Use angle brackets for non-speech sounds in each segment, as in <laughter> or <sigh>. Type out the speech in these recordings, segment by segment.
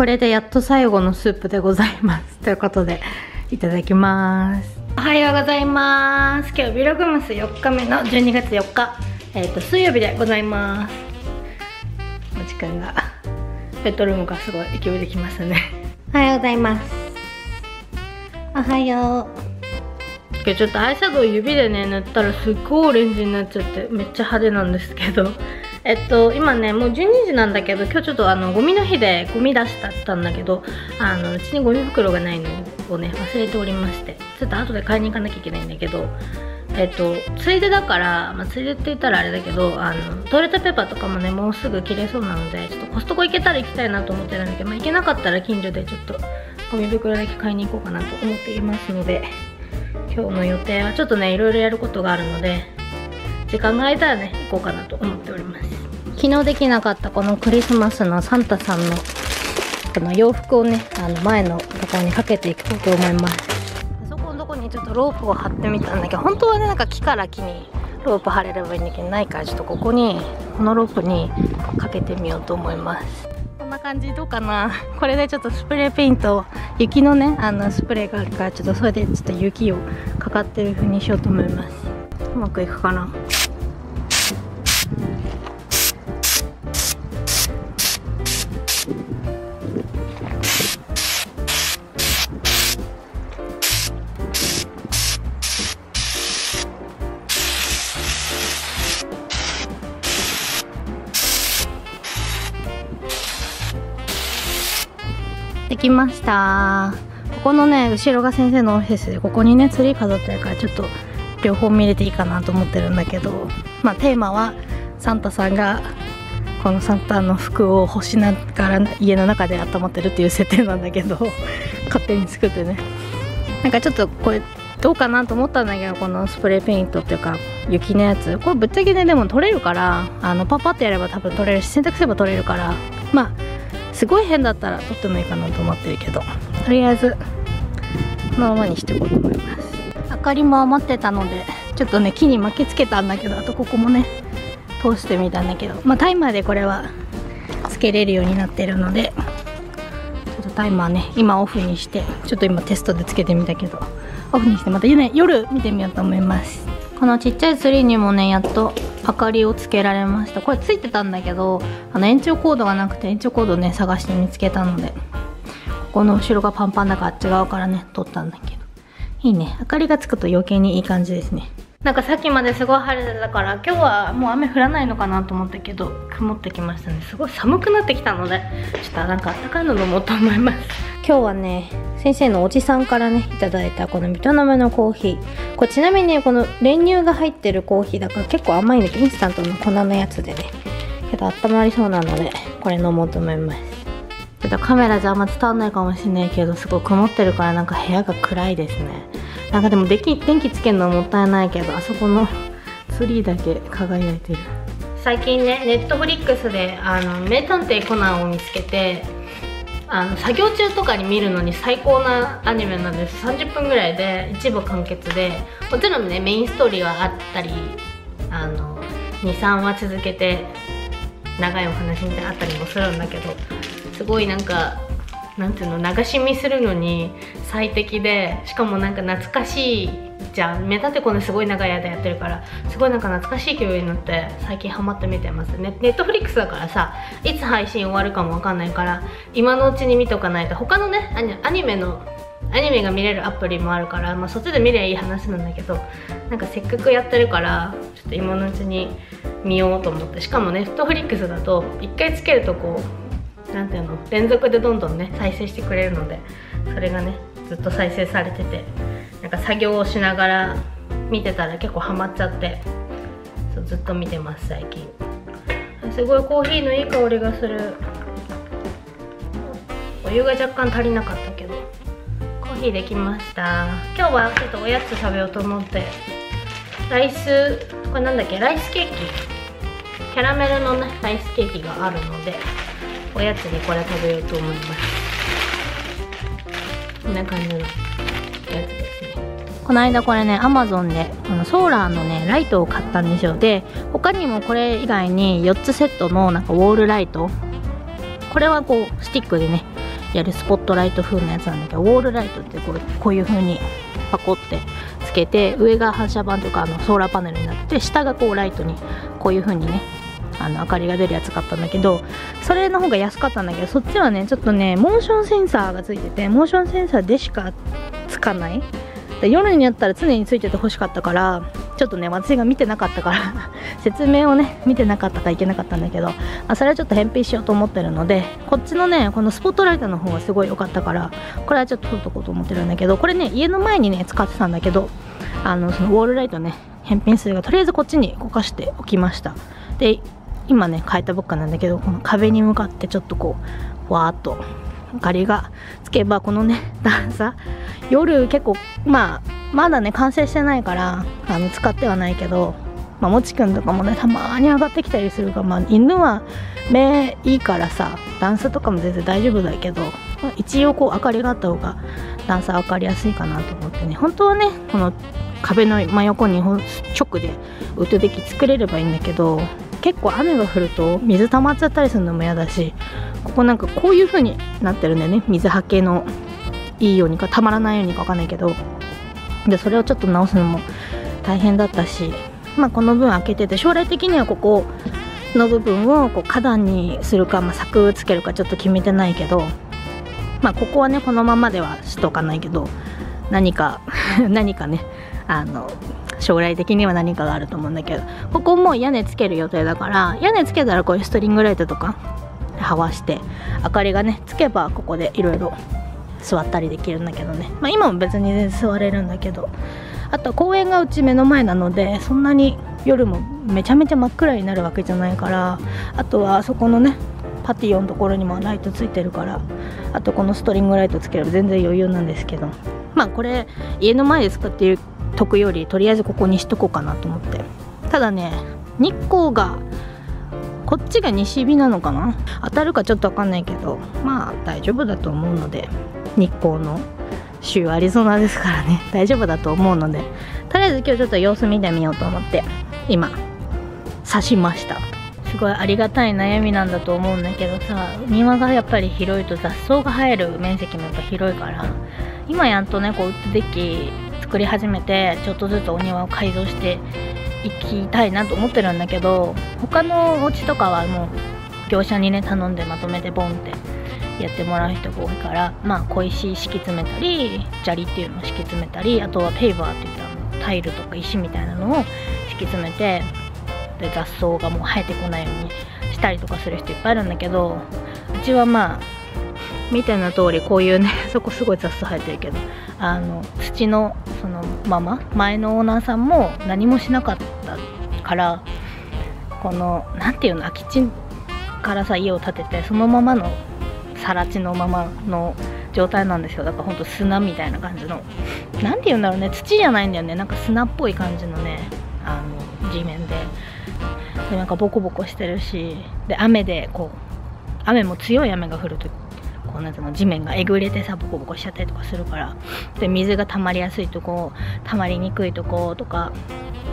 これでやっと最後のスープでございます。ということでいただきます。おはようございます。今日ビログムス4日目の12月4日。えっ、ー、と水曜日でございます。お時間がベッドルームがすごい勢いできましたね。おはようございます。おはよう今日ちょっとアイシャドウ指でね塗ったらすっごいオレンジになっちゃってめっちゃ派手なんですけど。<laughs> えっと今ねもう12時なんだけど今日ちょっとあのゴミの日でゴミ出したんだけどあのうちにゴミ袋がないのをね忘れておりまして。ちょっと後で買いに行かなきゃいけないんだけどえっとついでだから、まあ、ついでって言ったらあれだけどあのトイレットペーパーとかもねもうすぐ切れそうなのでちょっとコストコ行けたら行きたいなと思ってるんだけど、まあ、行けなかったら近所でちょっとゴミ袋だけ買いに行こうかなと思っていますので。今日の予定はちょっとねいろいろやることがあるので時間が空いたらね行こうかなと思っております。昨日できなかったこのクリスマスのサンタさんのこの洋服をねあの前のところにかけていこうと思います。そこのとこにちょっとロープを張ってみたんだけど本当はねなんか木から木にロープ張れればいいんだけどないからちょっとここにこのロープにかけてみようと思います。こんな感じ。どうかな。これでちょっとスプレーペイント雪のねあのスプレーがあるからちょっとそれでちょっと雪をかかってる風にしようと思います。うまくいくかな？できました。ここのね後ろが先生のオフィスでここにねツリー飾ってるからちょっと両方見れていいかなと思ってるんだけどまあテーマはサンタさんがこのサンタの服を干しながら家の中で温まってるっていう設定なんだけど勝手に作ってね。なんかちょっとこれどうかなと思ったんだけどこのスプレーペイントっていうか雪のやつ。これぶっちゃけねでも取れるからあのパパってやれば多分取れるし洗濯すれば取れるからまあすごい変だったら撮ってもいいかなと思ってるけど。とりあえずこのままにしていこうと思います。明かりも余ってたのでちょっとね木に巻きつけたんだけどあとここもね通してみたんだけど。まあタイマーでこれはつけれるようになってるのでタイマーね今オフにしてちょっと今テストでつけてみたけどオフにしてまた、ね、夜見てみようと思います。このちっちゃいツリーにもねやっと明かりをつけられました。これついてたんだけどあの延長コードがなくて延長コードね探して見つけたのでここの後ろがパンパンだから違うからね取ったんだけど。いいね。明かりがつくと余計にいい感じですね。なんかさっきまですごい晴れてたから今日はもう雨降らないのかなと思ったけど曇ってきましたね。すごい寒くなってきたのでちょっとなんか暖かいの飲もうと思います。今日はね先生のおじさんからねいただいたこのベトナムのコーヒー。これちなみにこの練乳が入ってるコーヒーだから結構甘いんだけどインスタントの粉のやつでねけど温まりそうなのでこれ飲もうと思います。ちょっとカメラじゃあんま伝わんないかもしれないけどすごい曇ってるからなんか部屋が暗いですねなんかでも電気電気つけるのはもったいないけどあそこの <laughs> ツリーだけ輝いてる。最近ねネットフリックスであの名探偵コナンを見つけてあの作業中とかに見るのに最高なアニメなんです。30分ぐらいで一部完結でもちろんねメインストーリーはあったりあの23話続けて長いお話みたいなあったりもするんだけどすごいなんかなんていうの流し見するのに最適でしかもなんか懐かしいじゃん。目立てこねすごい長い間やってるからすごいなんか懐かしい気分になって最近ハマって見てますね。ネットフリックスだからさいつ配信終わるかもわかんないから今のうちに見とかないと。他のねアニメのアニメが見れるアプリもあるから、まあ、そっちで見りゃいい話なんだけどなんかせっかくやってるからちょっと今のうちに見ようと思って。しかもネットフリックスだと1回つけるとこう何ていうの連続でどんどんね再生してくれるのでそれがねずっと再生されててなんか作業をしながら見てたら結構ハマっちゃってそうずっと見てます最近。すごいコーヒーのいい香りがする。お湯が若干足りなかったけどコーヒーできました。今日はちょっとおやつ食べようと思って。ライスこれなんだっけ？ライスケーキ？キャラメルのねライスケーキがあるのでおやつにこれ食べようと思います。こんな感じのやつですね。この間これねアマゾンでこのソーラーのねライトを買ったんですよで他にもこれ以外に4つセットのなんかウォールライト。これはこうスティックでねやるスポットライト風のやつなんだけどウォールライトってこうこういう風にパコってつけて上が反射板とかあのソーラーパネルになって下がこうライトにこういう風にねあの明かりが出るやつ買ったんだけどそれの方が安かったんだけどそっちはねちょっとねモーションセンサーがついててモーションセンサーでしかつかない。夜になったら常についてて欲しかったからちょっとね私が見てなかったから <laughs> 説明をね見てなかったからいけなかったんだけど、あ、それはちょっと返品しようと思ってるのでこっちのねこのスポットライトの方がすごい良かったからこれはちょっと取っとこうと思ってるんだけどこれね家の前にね使ってたんだけどあのそのウォールライトね返品するがとりあえずこっちに動かしておきました。で今ね変えたばっかなんだけどこの壁に向かってちょっとこうわーっと明かりがつけばこのね <laughs> 段差夜結構まあまだね完成してないからあの使ってはないけど、まあ、もちくんとかもねたまに上がってきたりするから、まあ、犬は目いいからさ段差とかも全然大丈夫だけど、一応こう明かりがあった方が段差分かりやすいかなと思ってね本当はねこの壁の真横に直でウッドデッキ作れればいいんだけど結構雨が降ると水溜まっちゃったりするのも嫌だしここなんかこういう風になってるんだよね。水はけのいいようにかたまらないようにかわかんないけど。でそれをちょっと直すのも大変だったしまあこの分開けてて将来的にはここの部分をこう花壇にするか、まあ、柵つけるかちょっと決めてないけどまあここはねこのままではしとかないけど何か <laughs> 何かねあの将来的には何かがあると思うんだけどここも屋根つける予定だから屋根つけたらこういうストリングライトとかはわして明かりがねつけばここでいろいろ座ったりできるんだけどね、まあ、今も別に全然座れるんだけど。あと公園がうち目の前なのでそんなに夜もめちゃめちゃ真っ暗になるわけじゃないからあとはそこのねパティオのところにもライトついてるからあとこのストリングライトつければ全然余裕なんですけど。まあこれ家の前で使っているくよりとりあえずここにしとこうかなと思って。ただね日光がこっちが西日なのかな？当たるかちょっと分かんないけど。まあ大丈夫だと思うので日光の州アリゾナですからね。<laughs> 大丈夫だと思うので。とりあえず今日ちょっと様子見てみようと思って今刺しました。すごいありがたい悩みなんだと思うんだけどさ庭がやっぱり広いと雑草が生える面積もやっぱ広いから今やっとねこうウッドデッキ作り始めてちょっとずつお庭を改造していきたいなと思ってるんだけど他のお家とかはもう業者にね頼んでまとめてボンってやってもらう人が多いからまあ小石敷き詰めたり砂利っていうのを敷き詰めたりあとはペーバーっていったタイルとか石みたいなのを敷き詰めてで雑草がもう生えてこないようにしたりとかする人いっぱいいるんだけどうちはまあ見ての通りこういうね <laughs> そこすごい雑草生えてるけどあの土のそのまま前のオーナーさんも何もしなかったからこの何ていうの空き地からさ家を建ててそのままの更地のままの状態なんですよ。だからほんと砂みたいな感じの。何て言うんだろうね土じゃないんだよね。なんか砂っぽい感じのねあの地面で。でなんかボコボコしてるしで雨でこう雨も強い雨が降るとこうなんの地面がえぐれてさボコボコしちゃったりとかするからで水が溜まりやすいとこ溜まりにくいとことか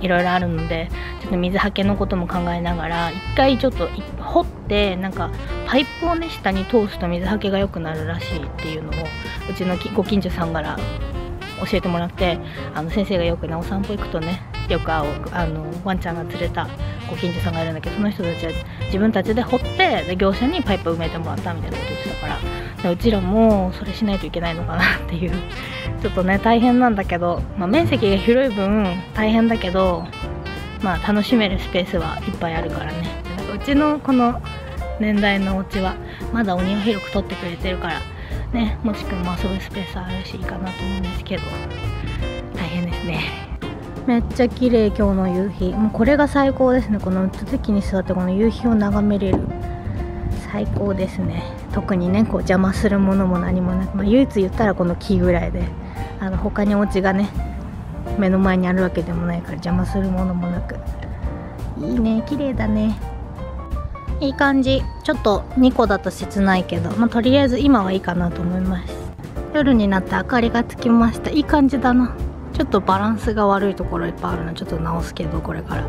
いろいろあるのでちょっと水はけのことも考えながら一回ちょっと掘ってなんかパイプをね下に通すと水はけが良くなるらしいっていうのをうちのご近所さんから教えてもらってあの先生がよくねお散歩行くとねよく会うあのワンちゃんが連れたご近所さんがいるんだけどその人たちは自分たちで掘ってで業者にパイプ埋めてもらったみたいなこと言ってたからうちらもそれしないといけないのかなっていう。<laughs> ちょっとね大変なんだけど、まあ、面積が広い分大変だけどまあ楽しめるスペースはいっぱいあるからね。なんかうちのこの年代のお家はまだお庭広く取ってくれてるからねもしくも遊ぶスペースあるしいいかなと思うんですけど大変ですね。めっちゃ綺麗今日の夕日。もうこれが最高ですね。この席に座ってこの夕日を眺めれる。最高ですね。特にねこう邪魔するものも何もなく、まあ、唯一言ったらこの木ぐらいで。あの他にお家がね目の前にあるわけでもないから邪魔するものもなく。いいね綺麗だね。いい感じ。ちょっと2個だと切ないけど、まあ、とりあえず今はいいかなと思います。夜になって明かりがつきました。いい感じだな。ちょっとバランスが悪いところいっぱいあるのちょっと直すけどこれから。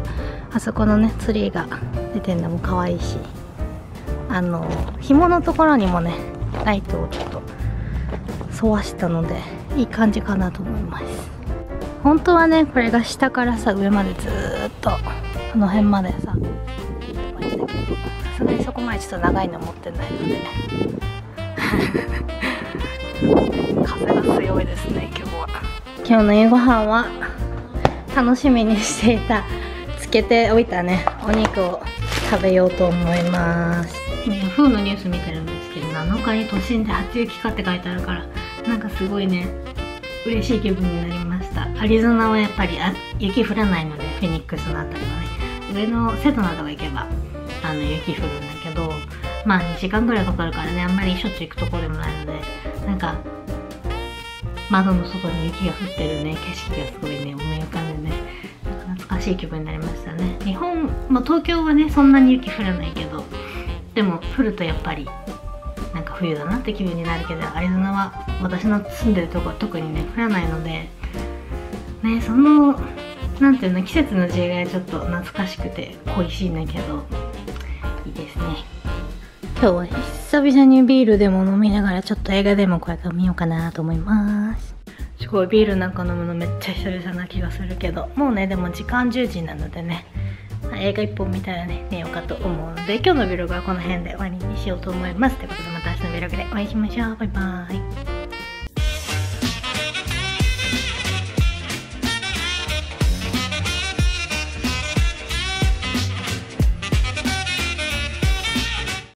あそこのねツリーが出てんのも可愛いしあの紐のところにもねライトをちょっと沿わしたのでいい感じかなと思います。本当はねこれが下からさ上までずっとこの辺までささすがにそこまでちょっと長いの持ってないので。<laughs> 風が強いですね今日。今日の夕ご飯は楽しみにしていたつけておいたね。お肉を食べようと思います。ヤフーのニュース見てるんですけど7日に都心で初雪かって書いてあるからなんかすごいね嬉しい気分になりました。アリゾナはやっぱりあ雪降らないのでフェニックスのあたりはね。上のセトなどが行けばあの雪降るんだけどまあ2時間ぐらいかかるからねあんまりしょっちゅう行くとこでもないのでなんか窓の外に雪が降ってるね。景色がすごいね。思い浮かんでね。懐かしい気分になりましたね。日本、まあ、東京はねそんなに雪降らないけどでも降るとやっぱりなんか冬だなって気分になるけどアリゾナは私の住んでるとこは特にね降らないのでねそのなんていうの季節の違いがちょっと懐かしくて恋しいんだけどいいですね。今日は久々にビールでも飲みながらちょっと映画でもこうやって見ようかなと思います。すごいビールなんか飲むのめっちゃ久々な気がするけどもうねでも時間10時なのでね。映画1本見たらね寝ようかと思うので今日のビログはこの辺で終わりにしようと思います。ということでまた明日のビログでお会いしましょう。バイバーイ。